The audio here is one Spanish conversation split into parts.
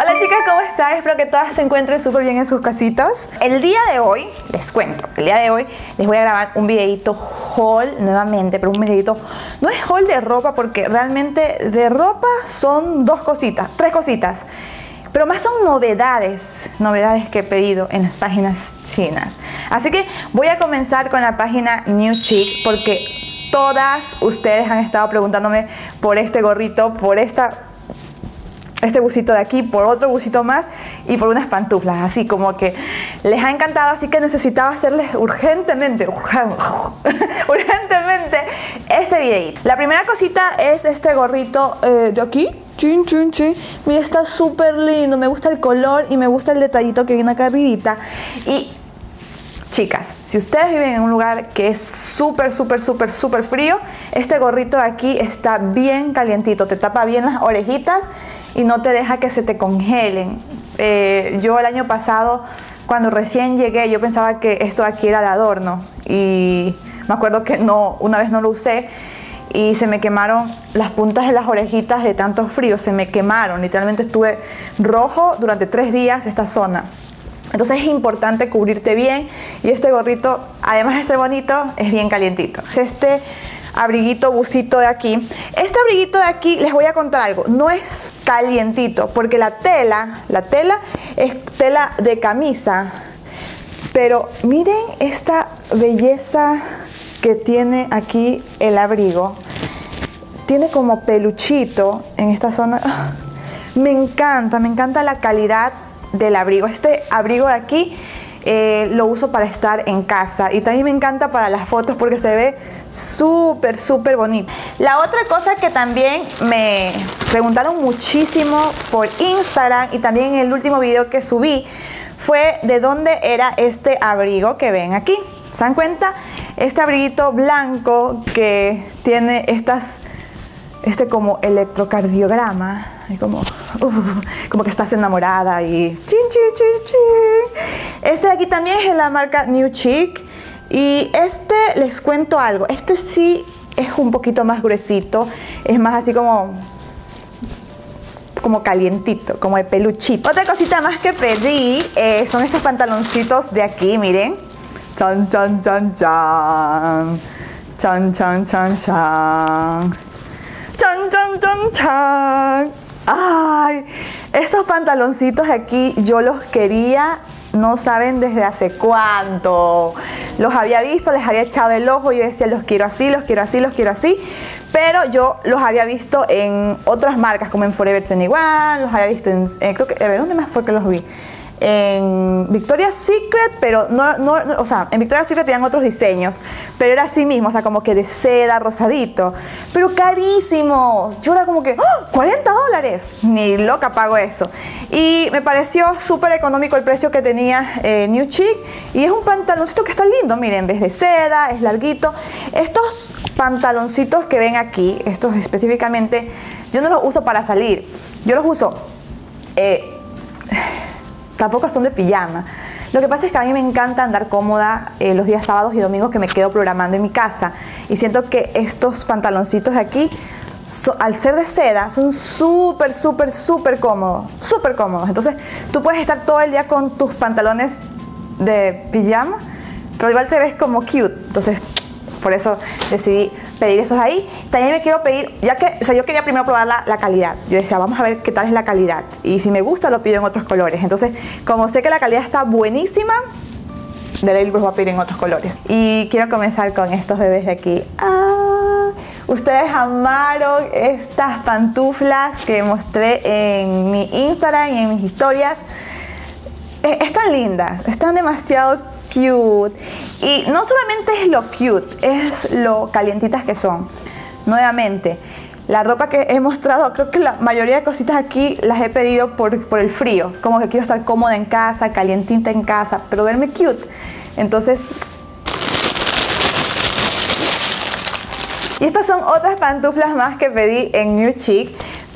Hola chicas, ¿cómo están? Espero que todas se encuentren súper bien en sus casitas. El día de hoy, les cuento, el día de hoy les voy a grabar un videito haul nuevamente, pero un videito, no es haul de ropa porque realmente de ropa son dos cositas, tres cositas. Pero más son novedades, novedades que he pedido en las páginas chinas. Así que voy a comenzar con la página New Chic porque todas ustedes han estado preguntándome por este gorrito, por esta este busito de aquí, por otro busito más y por unas pantuflas, así como que les ha encantado, así que necesitaba hacerles urgentemente, urgentemente este videito. La primera cosita es este gorrito eh, de aquí, chin, chin, chin. Mira, está súper lindo, me gusta el color y me gusta el detallito que viene acá arribita. Y Chicas, si ustedes viven en un lugar que es súper, súper, súper, súper frío, este gorrito de aquí está bien calientito, te tapa bien las orejitas y no te deja que se te congelen. Eh, yo el año pasado, cuando recién llegué, yo pensaba que esto aquí era de adorno y me acuerdo que no, una vez no lo usé y se me quemaron las puntas de las orejitas de tanto frío, se me quemaron, literalmente estuve rojo durante tres días esta zona. Entonces es importante cubrirte bien y este gorrito, además de ser bonito, es bien calientito. Este abriguito, busito de aquí. Este abriguito de aquí, les voy a contar algo, no es calientito, porque la tela, la tela es tela de camisa, pero miren esta belleza que tiene aquí el abrigo. Tiene como peluchito en esta zona. Me encanta, me encanta la calidad del abrigo. Este abrigo de aquí eh, lo uso para estar en casa y también me encanta para las fotos porque se ve súper, súper bonito. La otra cosa que también me preguntaron muchísimo por Instagram y también en el último video que subí fue de dónde era este abrigo que ven aquí. ¿Se dan cuenta? Este abriguito blanco que tiene estas, este como electrocardiograma, y como, como que estás enamorada y chin, chin, chin, chin. Este de aquí también es de la marca New Chic. Y este, les cuento algo, este sí es un poquito más gruesito, es más así como como calientito, como de peluchito. Otra cosita más que pedí eh, son estos pantaloncitos de aquí, miren. Chan, chan, chan, chan. Chan, chan, chan, chan. Chan, chan, chan, chan. Ay, estos pantaloncitos aquí yo los quería, no saben desde hace cuánto. Los había visto, les había echado el ojo yo decía, los quiero así, los quiero así, los quiero así. Pero yo los había visto en otras marcas, como en Forever 21, los había visto en, eh, creo que, a ver, ¿dónde más fue que los vi? En Victoria's Secret, pero no, no, o sea, en Victoria's Secret tenían otros diseños, pero era así mismo, o sea, como que de seda, rosadito, pero carísimo. Yo era como que, ¡Oh, ¡40 dólares! Ni loca pago eso. Y me pareció súper económico el precio que tenía eh, New Chic y es un pantaloncito que está lindo, miren, en vez de seda, es larguito. Estos pantaloncitos que ven aquí, estos específicamente, yo no los uso para salir, yo los uso... Eh, tampoco son de pijama. Lo que pasa es que a mí me encanta andar cómoda eh, los días sábados y domingos que me quedo programando en mi casa. Y siento que estos pantaloncitos de aquí, al ser de seda, son súper, súper, súper cómodos. Súper cómodos. Entonces tú puedes estar todo el día con tus pantalones de pijama, pero igual te ves como cute. Entonces por eso decidí pedir esos ahí. También me quiero pedir, ya que, o sea, yo quería primero probar la, calidad. Yo decía, vamos a ver qué tal es la calidad. Y si me gusta, lo pido en otros colores. Entonces, como sé que la calidad está buenísima, de ley los voy a pedir en otros colores. Y quiero comenzar con estos bebés de aquí. Ah, ustedes amaron estas pantuflas que mostré en mi Instagram y en mis historias. Eh, están lindas, están demasiado cute. Y no solamente es lo cute, es lo calientitas que son. Nuevamente, la ropa que he mostrado, creo que la mayoría de cositas aquí las he pedido por, por el frío. Como que quiero estar cómoda en casa, calientita en casa, pero verme cute. Entonces, y estas son otras pantuflas más que pedí en New Chic,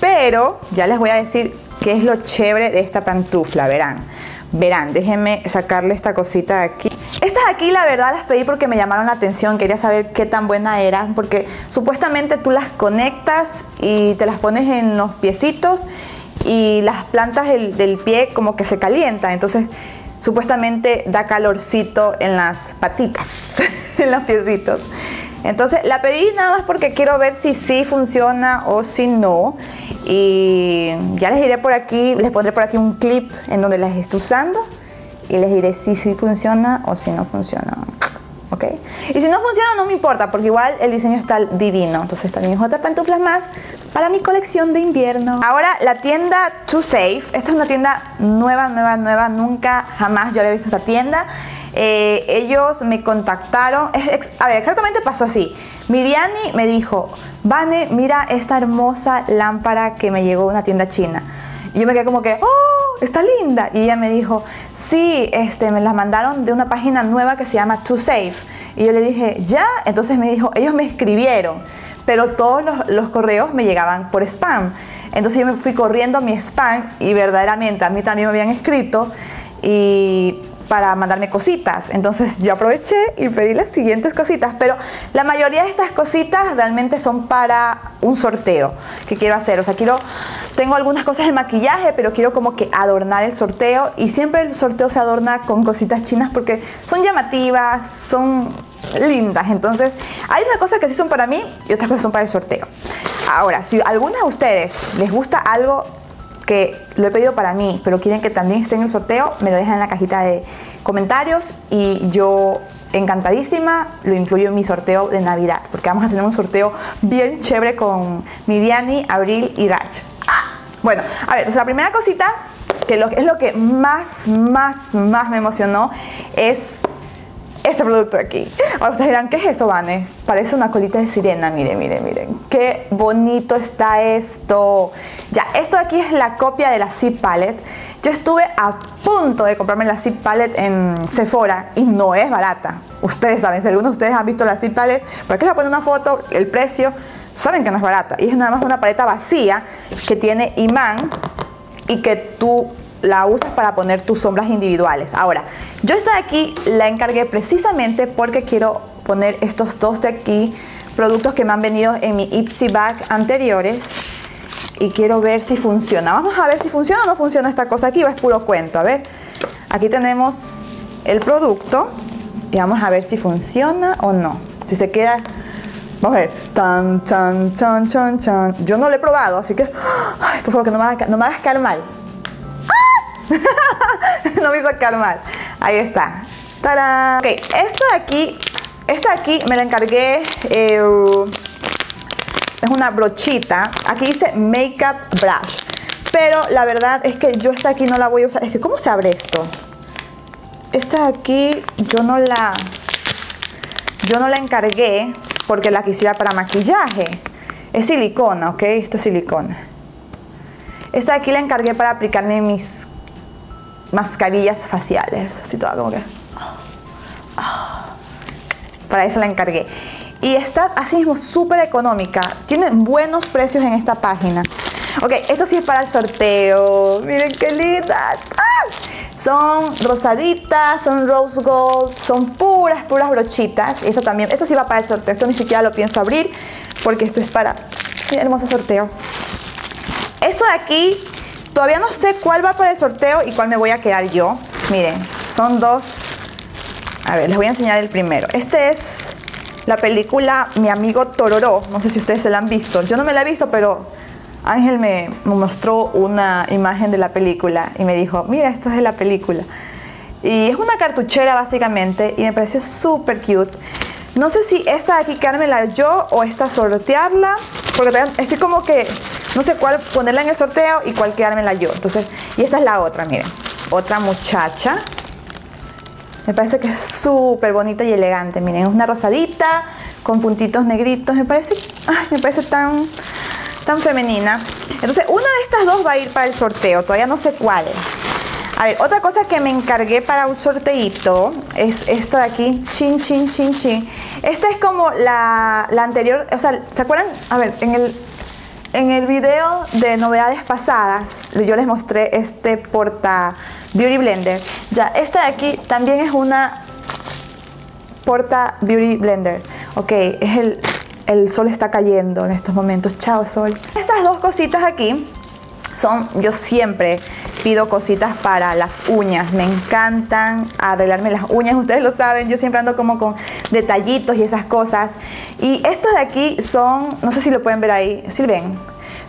pero ya les voy a decir qué es lo chévere de esta pantufla, verán. Verán, déjenme sacarle esta cosita de aquí. Estas aquí la verdad las pedí porque me llamaron la atención, quería saber qué tan buena eran, porque supuestamente tú las conectas y te las pones en los piecitos y las plantas del, del pie como que se calientan. Entonces supuestamente da calorcito en las patitas, en los piecitos. Entonces la pedí nada más porque quiero ver si sí funciona o si no. Y ya les diré por aquí, les pondré por aquí un clip en donde las estoy usando y les diré si sí funciona o si no funciona. Y si no funciona no me importa porque igual el diseño está divino. Entonces también es otra pantuflas más para mi colección de invierno. Ahora la tienda To Safe. Esta es una tienda nueva, nueva, nueva. Nunca, jamás yo había visto esta tienda. Eh, ellos me contactaron. a ver, exactamente pasó así. Miriani me dijo, Vane, mira esta hermosa lámpara que me llegó de una tienda china. Y yo me quedé como que, ¡oh! Está linda. Y ella me dijo, sí, este, me la mandaron de una página nueva que se llama To Safe. Y yo le dije, ¿ya? Entonces me dijo, ellos me escribieron, pero todos los, los correos me llegaban por spam. Entonces yo me fui corriendo a mi spam y verdaderamente a mí también me habían escrito y para mandarme cositas. Entonces yo aproveché y pedí las siguientes cositas, pero la mayoría de estas cositas realmente son para un sorteo que quiero hacer. O sea, quiero, tengo algunas cosas de maquillaje, pero quiero como que adornar el sorteo y siempre el sorteo se adorna con cositas chinas porque son llamativas, son lindas. Entonces, hay una cosa que sí son para mí y otras cosas son para el sorteo. Ahora, si a alguna de ustedes les gusta algo que lo he pedido para mí, pero quieren que también esté en el sorteo, me lo dejan en la cajita de comentarios y yo encantadísima lo incluyo en mi sorteo de Navidad, porque vamos a tener un sorteo bien chévere con Miriani, Abril y Rach. Bueno, a ver, la primera cosita que es lo que más, más, más me emocionó es este producto de aquí. Ahora ustedes dirán, ¿qué es eso, Vane? Parece una colita de sirena, miren, miren, miren. Qué bonito está esto. Ya, esto de aquí es la copia de la Zip Palette. Yo estuve a punto de comprarme la Zip Palette en Sephora y no es barata. Ustedes saben, si algunos de ustedes han visto la Zip Palette, ¿por qué les poner una foto, el precio? Saben que no es barata. Y es nada más una paleta vacía que tiene imán y que tú la usas para poner tus sombras individuales. Ahora, yo esta de aquí la encargué precisamente porque quiero poner estos dos de aquí, productos que me han venido en mi Ipsy Bag anteriores y quiero ver si funciona. Vamos a ver si funciona o no funciona esta cosa aquí o es puro cuento. A ver, aquí tenemos el producto y vamos a ver si funciona o no. Si se queda... Vamos a ver. Tan, tan, tan, tan, tan. Yo no lo he probado, así que... Por favor, que no me hagas, no me hagas caer mal. no me hizo quedar mal. Ahí está. ¡Tarán! Ok, esto de aquí, esta de aquí me la encargué. Eh, es una brochita. Aquí dice Makeup Brush. Pero la verdad es que yo esta aquí no la voy a usar. Es que, ¿cómo se abre esto? Esta de aquí yo no la... Yo no la encargué porque la quisiera para maquillaje. Es silicona, ¿ok? Esto es silicona. Esta de aquí la encargué para aplicarme mis mascarillas faciales, así toda como que... Para eso la encargué. Y está así mismo súper económica. Tiene buenos precios en esta página. Ok, esto sí es para el sorteo. Miren qué lindas. ¡Ah! Son rosaditas, son rose gold, son puras, puras brochitas. Esto también, esto sí va para el sorteo. Esto ni siquiera lo pienso abrir porque esto es para... Hermoso sorteo. Esto de aquí Todavía no sé cuál va para el sorteo y cuál me voy a quedar yo. Miren, son dos. A ver, les voy a enseñar el primero. Este es la película Mi amigo Tororó. No sé si ustedes se la han visto. Yo no me la he visto, pero Ángel me mostró una imagen de la película y me dijo, mira, esto es de la película. Y es una cartuchera básicamente y me pareció súper cute. No sé si esta de aquí quedármela yo o esta sortearla, porque estoy como que no sé cuál ponerla en el sorteo y cuál quedármela yo. Entonces, y esta es la otra, miren. Otra muchacha. Me parece que es súper bonita y elegante. Miren, es una rosadita con puntitos negritos. Me parece, me parece tan, femenina. Entonces, una de estas dos va a ir para el sorteo. Todavía no sé cuál A ver, otra cosa que me encargué para un sorteito es esta de aquí, chin, chin, chin, chin. Esta es como la, la anterior, o sea, ¿se acuerdan? A ver, en el, en el video de novedades pasadas, yo les mostré este porta Beauty Blender. Ya, esta de aquí también es una porta Beauty Blender. Ok, es el, el sol está cayendo en estos momentos. Chao, sol. Estas dos cositas aquí son, yo siempre pido cositas para las uñas, me encantan arreglarme las uñas, ustedes lo saben, yo siempre ando como con detallitos y esas cosas. Y estos de aquí son, no sé si lo pueden ver ahí, ¿sí ven?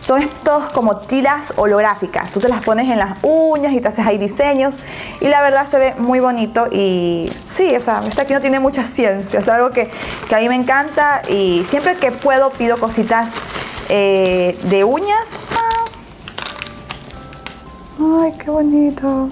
Son estos como tiras holográficas. Tú te las pones en las uñas y te haces ahí diseños. Y la verdad se ve muy bonito. Y sí, o sea, este aquí no tiene mucha ciencia. Es algo que, a mí me encanta. Y siempre que puedo pido cositas eh, de uñas. Ay, qué bonito.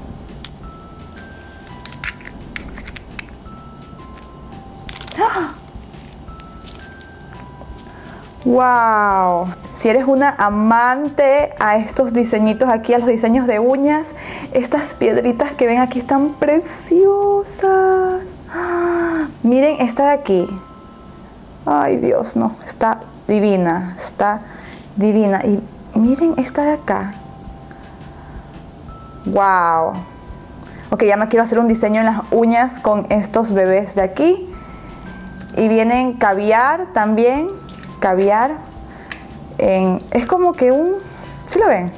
¡Wow! Si eres una amante a estos diseñitos aquí, a los diseños de uñas, estas piedritas que ven aquí están preciosas. Miren esta de aquí. Ay Dios, no, está divina, está divina. Y miren esta de acá. Wow. Ok, ya me quiero hacer un diseño en las uñas con estos bebés de aquí. Y vienen caviar también, caviar. Es como que un... ¿Sí lo ven?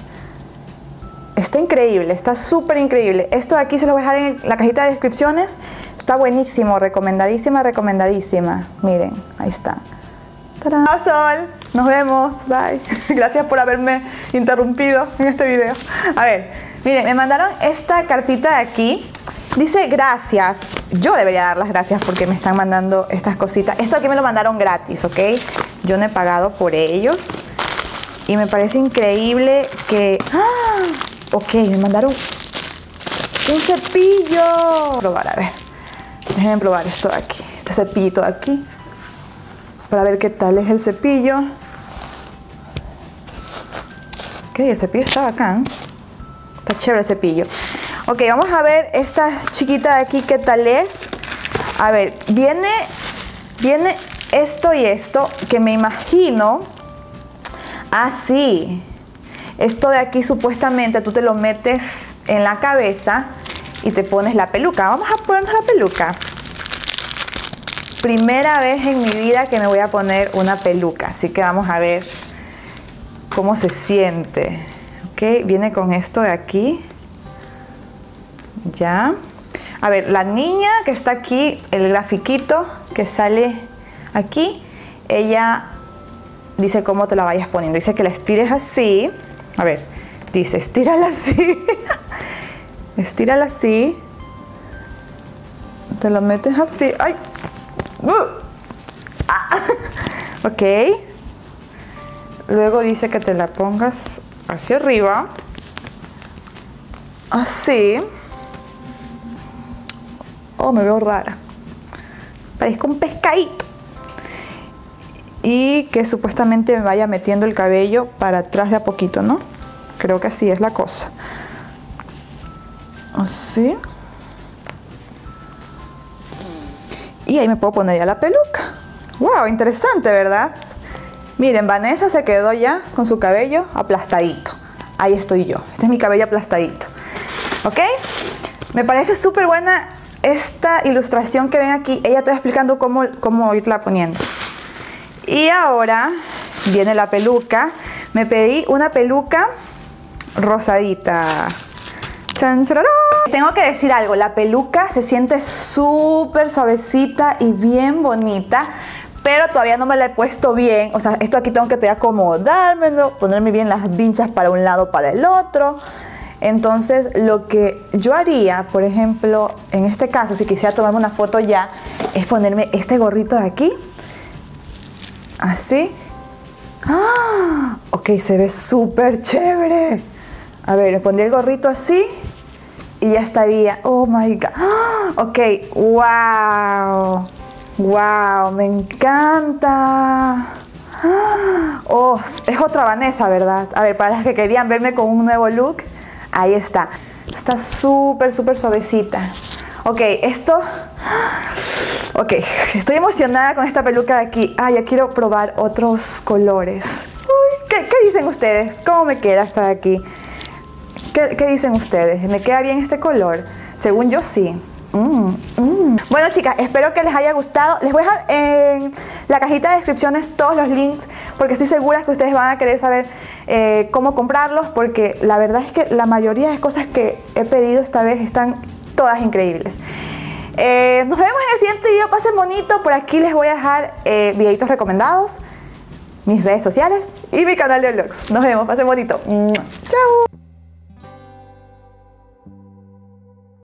Está increíble, está súper increíble. Esto de aquí se lo voy a dejar en la cajita de descripciones. Está buenísimo, recomendadísima, recomendadísima. Miren, ahí está. ¡Tarán! Sol! Nos vemos. Bye. Gracias por haberme interrumpido en este video. A ver, Miren, me mandaron esta cartita de aquí. Dice gracias. Yo debería dar las gracias porque me están mandando estas cositas. Esto aquí me lo mandaron gratis, ¿ok? Yo no he pagado por ellos. Y me parece increíble que... ¡Ah! Ok, me mandaron un cepillo. Probar, a ver. Déjenme probar esto de aquí. Este cepillito de aquí. Para ver qué tal es el cepillo. Ok, el cepillo está bacán. Está chévere el cepillo. Ok, vamos a ver esta chiquita de aquí, ¿qué tal es? A ver, viene, viene esto y esto, que me imagino... Así. esto de aquí supuestamente tú te lo metes en la cabeza y te pones la peluca. Vamos a ponernos la peluca. Primera vez en mi vida que me voy a poner una peluca, así que vamos a ver cómo se siente viene con esto de aquí. Ya. A ver, la niña que está aquí, el grafiquito que sale aquí, ella dice cómo te la vayas poniendo. Dice que la estires así. A ver, dice, estírala así. estírala así. Te lo metes así. ¡Ay! Uh. Ah. ok. Luego dice que te la pongas hacia arriba, así. Oh, me veo rara. Parezco un pescadito. Y que supuestamente me vaya metiendo el cabello para atrás de a poquito, ¿no? Creo que así es la cosa. Así. Y ahí me puedo poner ya la peluca. ¡Wow! Interesante, ¿verdad? Miren, Vanessa se quedó ya con su cabello aplastadito. Ahí estoy yo. Este es mi cabello aplastadito. ¿Ok? Me parece súper buena esta ilustración que ven aquí. Ella está explicando cómo, cómo irla poniendo. Y ahora viene la peluca. Me pedí una peluca rosadita. ¡Chan, Tengo que decir algo, la peluca se siente súper suavecita y bien bonita pero todavía no me la he puesto bien. O sea, esto aquí tengo que acomodármelo, ponerme bien las vinchas para un lado, para el otro. Entonces, lo que yo haría, por ejemplo, en este caso, si quisiera tomarme una foto ya, es ponerme este gorrito de aquí. Así. ¡Ah! Ok, se ve súper chévere. A ver, me pondría el gorrito así y ya estaría. Oh my god. ¡Ah! Ok, wow. ¡Wow! ¡Me encanta! Oh, es otra Vanessa, ¿verdad? A ver, para las que querían verme con un nuevo look, ahí está. Está súper, súper suavecita. Ok, esto... Ok, estoy emocionada con esta peluca de aquí. Ah, ya quiero probar otros colores. ¿qué, dicen ustedes? ¿Cómo me queda esta de aquí? ¿Qué, dicen ustedes? ¿Me queda bien este color? Según yo, sí. Mmm, mmm Bueno chicas, espero que les haya gustado. Les voy a dejar en la cajita de descripciones todos los links porque estoy segura que ustedes van a querer saber eh, cómo comprarlos porque la verdad es que la mayoría de cosas que he pedido esta vez están todas increíbles. Eh, nos vemos en el siguiente video. Pasen bonito. Por aquí les voy a dejar eh, videitos recomendados, mis redes sociales y mi canal de vlogs. Nos vemos. Pasen bonito. Chao.